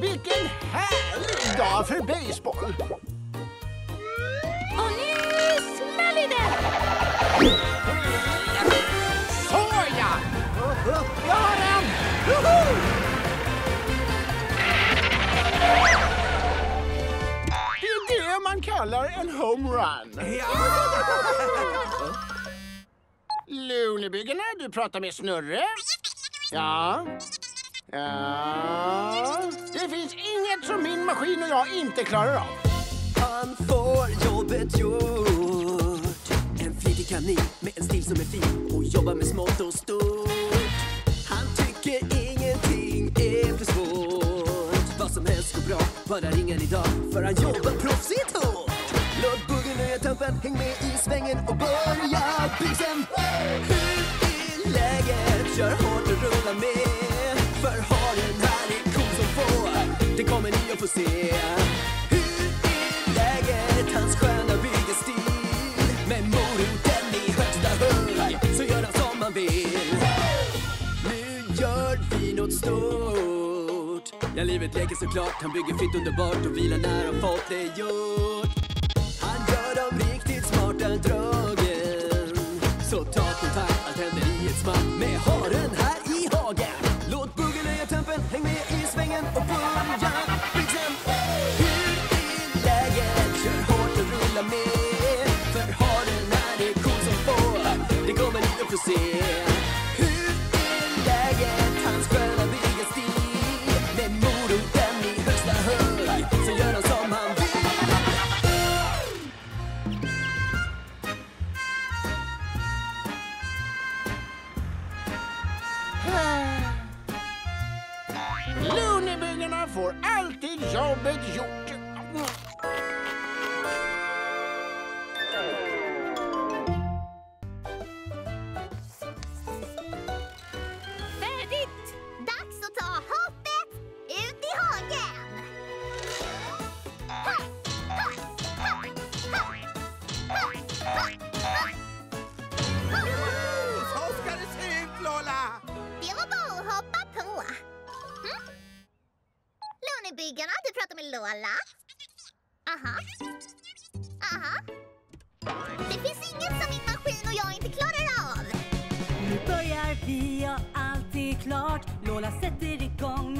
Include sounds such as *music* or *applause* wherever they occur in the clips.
Vilken härlig dag för baseball! Och nu smäller det! Såja! Jag har den! Woho! Det är det man kallar en homerun. Lunebyggarna, du pratar med Snurre. Ja. Ja. Det finns inget som min maskin och jag inte klarar av. Han får jobbet gjort En flitig kanin med en stil som är fin och jobbar med smått och stort Han tycker ingenting är för svårt Vad som helst går bra, bara ring han idag för han jobbar proffsigt hårt Låt buggen nöja tempen, häng med i svängen och börja byxen Hur är läget? Kör hårt och rulla med för har den här är cool som få Det kommer ni att få se. Hur är läget? Hans sköna byggestil. Med moroten i högsta hugg? Så gör han som han vill. Nu gör vi något stort. Ja, livet leker såklart. Han bygger fint underbart och vilar när han fått det gjort. Han gör de riktigt smarta dragen Så ta kontakt, allt händer i ett smack. Med haren här i hagen. Och se Hur är läget? Hans sköna stil. Med moroten i högsta höjd, Så gör han som han vill Lunebyggarna får alltid jobbet gjort. Lola. Aha. Aha. Det finns inget som min maskin och jag inte klarar av. Nu börjar vi, ja allt är klart Lola sätter igång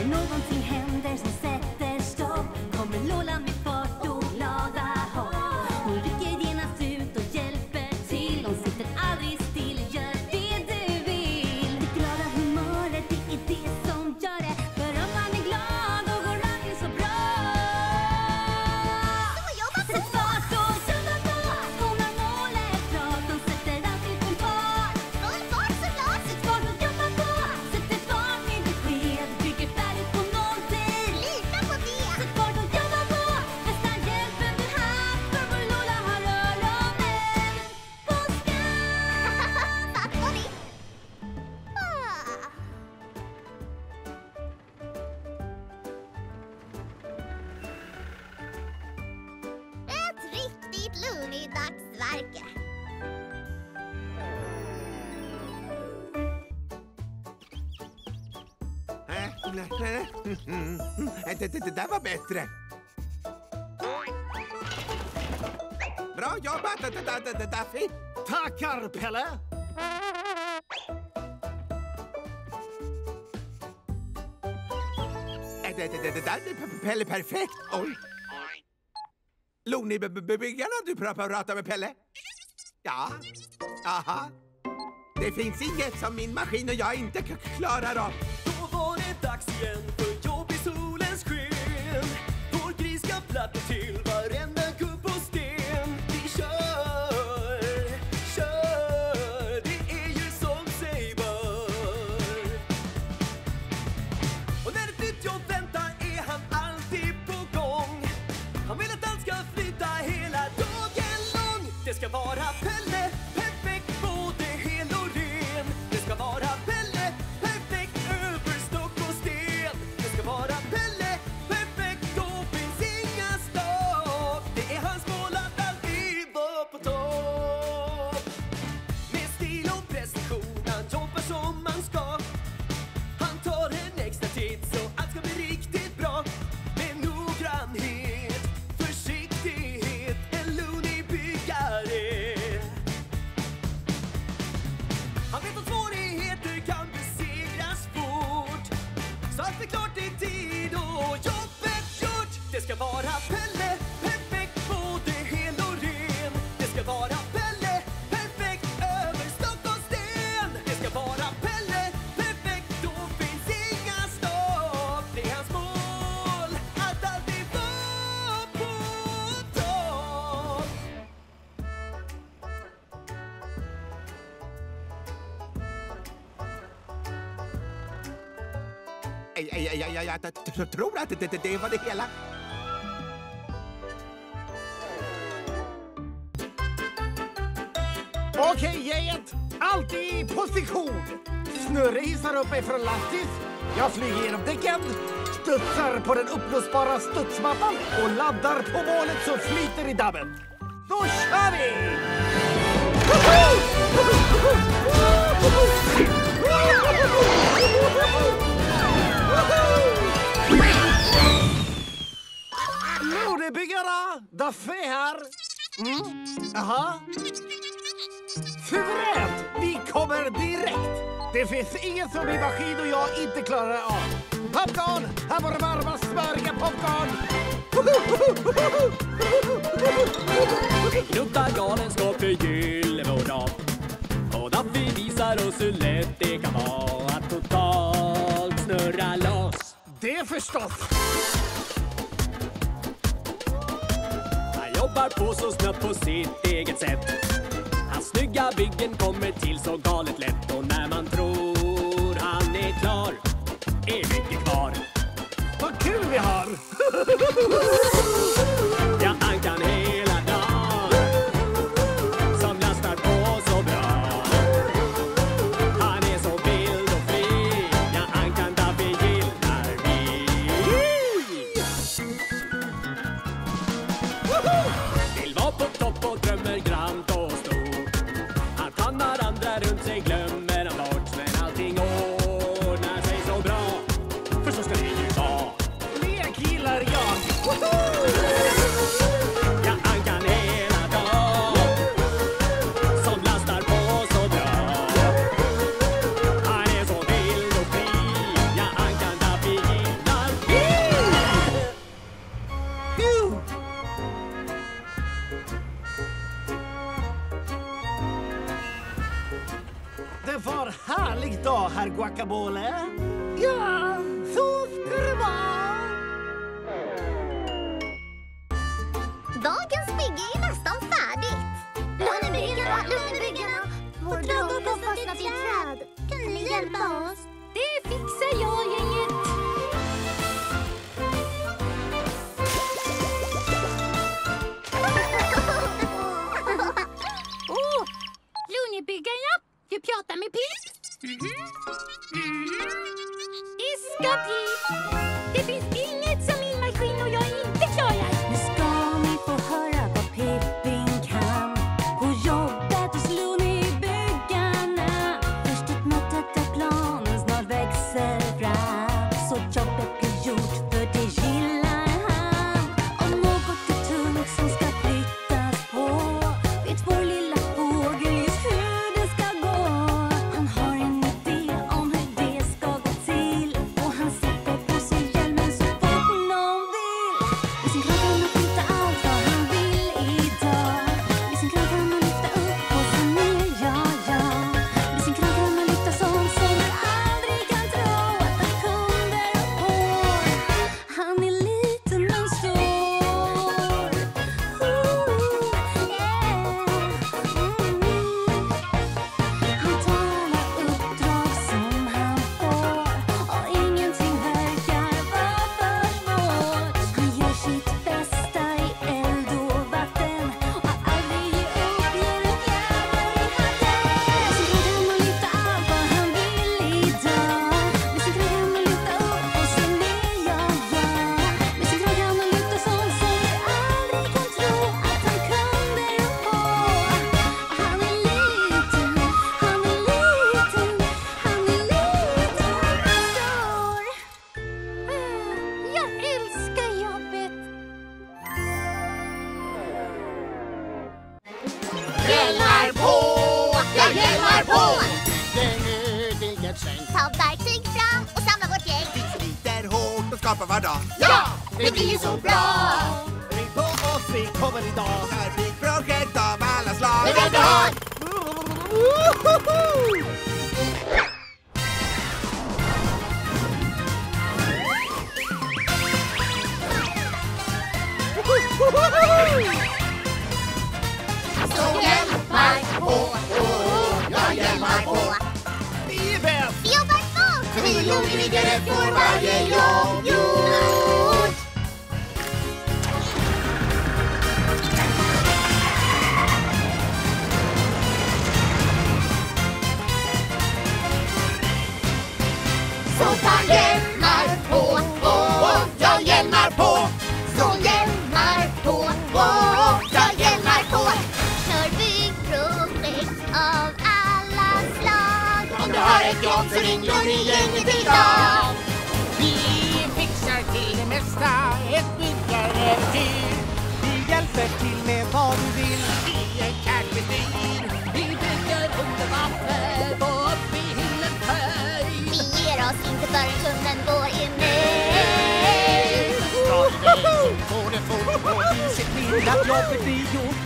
När någonting händer dagsverke. Nej, nej, nej. Mm, Det, det, det där var bättre. Bra jobbat, D- D- D- D- Daffy! Tackar, Pelle! Eh, Det, det, det, det där är P- Pelle perfekt. Oj. Lonibyggarna du pratar med Pelle? Ja. Aha. Det finns inget som min maskin och jag inte klarar av. Då var det dags igen Jag, tror att det, det, det var det hela. Okej, gänget. Allt i position. Snurre hissar upp mig från lastis. Jag flyger genom däcken, studsar på den uppblåsbara studsmattan och laddar på målet som flyter i dammen. Då kör vi! Modebyggarna, Daffe här. Mm. Jaha. Suveränt! Vi kommer direkt! Det finns inget som min maskin och jag inte klarar av. Popcorn! Här var det varma, smöriga popcorn! Gnutta galenskap är gyllene och Daffy visar oss hur lätt det kan vara att totalt snurra loss Det förstås! Jobbar på så snabbt på sitt eget sätt Hans snygga byggen kommer till så galet lätt Och när man tror han är klar är mycket kvar Vad kul vi har! *laughs* Det var härlig dag, herr Guacamole. Ja, så ska det vara. Dagens bygge är nästan färdigt. Lånebyggarna, lånebyggarna. Vår dragare har fastnat i ett träd. Kan ni hjälpa oss? Det fixar jag, gänget. Jag hjälpar på. Vi är bäst! Vi jobbar smart! Tre jordbyggare får varje jobb ett jobb så ring Gloriegänget idag. Vi fixar till det mesta, ett byggaräventyr. Vi hjälper till med vad du vill. Vi är Cash-bestyr. Vi bygger under vatten och upp i himlens höjd. Vi ger oss inte förrän kunden går i så går det fort ser till att jobbet blir gjort.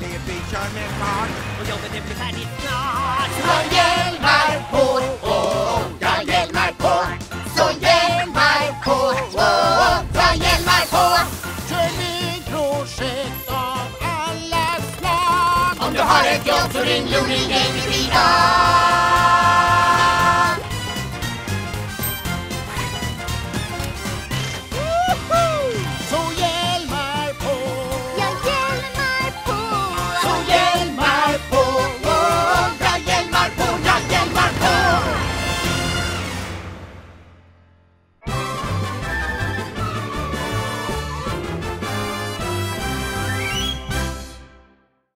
Led, vi kör med fart. Och jobbet det blir färdigt snart. Så hjälmar på, oh, jag hjälmar på. Så hjälmar på, oh, jag hjälmar på. Kör byggprojekt av alla slag. Om du har ett jobb så ring Gloriegänget idag.